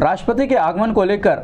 राष्ट्रपति के आगमन को लेकर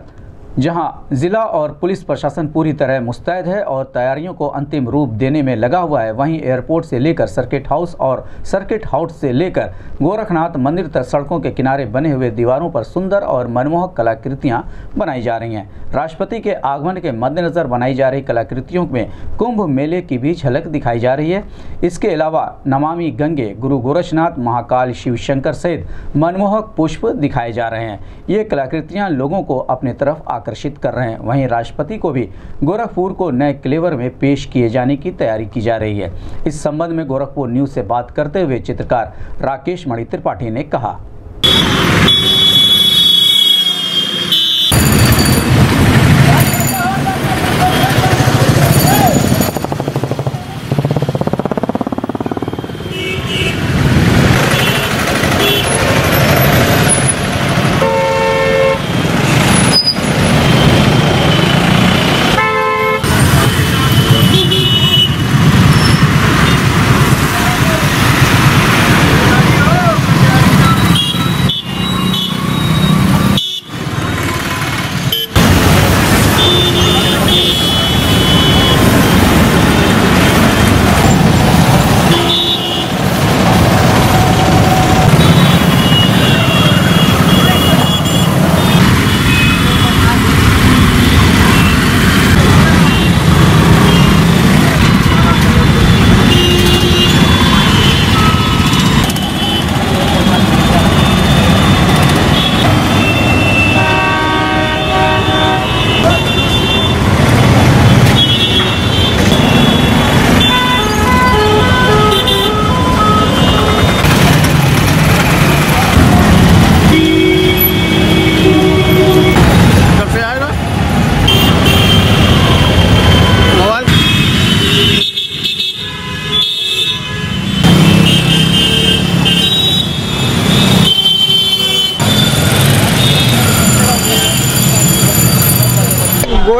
जहाँ जिला और पुलिस प्रशासन पूरी तरह मुस्तैद है और तैयारियों को अंतिम रूप देने में लगा हुआ है। वहीं एयरपोर्ट से लेकर सर्किट हाउस और सर्किट हाउस से लेकर गोरखनाथ मंदिर तक सड़कों के किनारे बने हुए दीवारों पर सुंदर और मनमोहक कलाकृतियाँ बनाई जा रही हैं। राष्ट्रपति के आगमन के मद्देनजर बनाई जा रही कलाकृतियों में कुंभ मेले की भी झलक दिखाई जा रही है। इसके अलावा नमामि गंगे, गुरु गोरखनाथ, महाकाल शिव शंकर सहित मनमोहक पुष्प दिखाए जा रहे हैं। ये कलाकृतियाँ लोगों को अपने तरफ़ आकर्षित कर रहे हैं। वहीं राष्ट्रपति को भी गोरखपुर को नए क्लेवर में पेश किए जाने की तैयारी की जा रही है। इस संबंध में गोरखपुर न्यूज़ से बात करते हुए चित्रकार राकेश मणि त्रिपाठी ने कहा।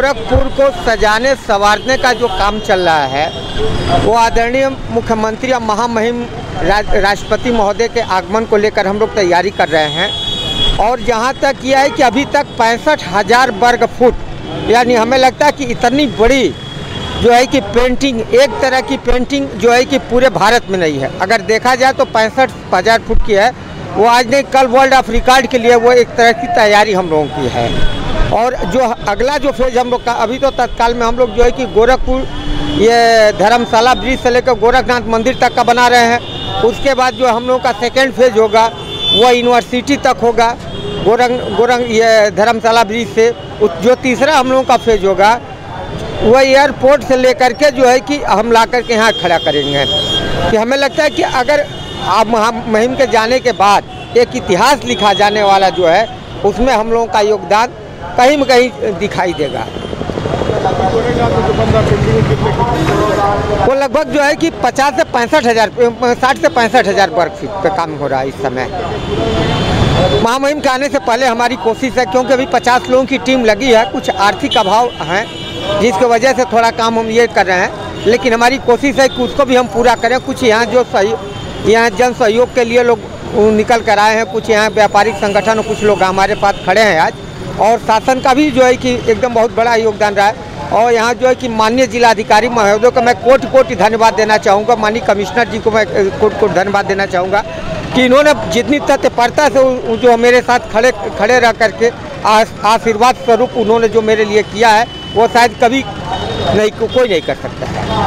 गोरखपुर को सजाने, संवारने का जो काम चल रहा है, वो आदरणीय मुख्यमंत्री और महामहिम राष्ट्रपति महोदय के आगमन को लेकर हम लोग तैयारी कर रहे हैं। और जहाँ तक यह है कि अभी तक पैंसठ हज़ार वर्ग फुट, यानी हमें लगता है कि इतनी बड़ी जो है कि पेंटिंग एक तरह की पेंटिंग जो है कि पूरे भारत में नहीं है। अगर देखा जाए तो पैंसठ हज़ार फुट की है। वो आज नहीं, कल वर्ल्ड ऑफ़ रिकॉर्ड के लिए वो एक तरह की तैयारी हम लोगों की है। और जो अगला जो फ़ेज़ हम लोग का, अभी तो तत्काल में हम लोग जो है कि गोरखपुर, ये धर्मशाला ब्रिज से लेकर गोरखनाथ मंदिर तक का बना रहे हैं। उसके बाद जो हम लोग का सेकेंड फ़ेज़ होगा वह यूनिवर्सिटी तक होगा, गोरंग गोरंग, ये धर्मशाला ब्रिज से। जो तीसरा हम लोगों का फ़ेज़ होगा वह एयरपोर्ट से लेकर के जो है कि हम ला कर के यहाँ खड़ा करेंगे। कि हमें लगता है कि अगर आप महा, मुहिम के जाने के बाद एक इतिहास लिखा जाने वाला जो है, उसमें हम लोगों का योगदान कहीं न कहीं दिखाई देगा। वो लगभग जो है कि 50 से पैंसठ हज़ार, साठ से पैंसठ हज़ार वर्ग फीट पे काम हो रहा है इस समय। महामहिम के आने से पहले हमारी कोशिश है, क्योंकि अभी 50 लोगों की टीम लगी है, कुछ आर्थिक अभाव हैं, जिसकी वजह से थोड़ा काम हम ये कर रहे हैं। लेकिन हमारी कोशिश है कि उसको भी हम पूरा करें। कुछ यहाँ जो सही, यहाँ जन सहयोग के लिए लोग निकल कर आए हैं, कुछ यहाँ व्यापारिक संगठन कुछ लोग हमारे पास खड़े हैं आज। और शासन का भी जो है कि एकदम बहुत बड़ा योगदान रहा है। और यहाँ जो है कि माननीय जिलाधिकारी महोदय का मैं कोट कोटि धन्यवाद देना चाहूँगा। माननीय कमिश्नर जी को मैं कोटि कोट धन्यवाद देना चाहूँगा कि इन्होंने जितनी तत्परता से जो मेरे साथ खड़े खड़े रह करके आशीर्वाद स्वरूप उन्होंने जो मेरे लिए किया है वो शायद कभी नहीं को, कोई नहीं कर सकता। है